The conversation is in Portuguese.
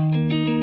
Música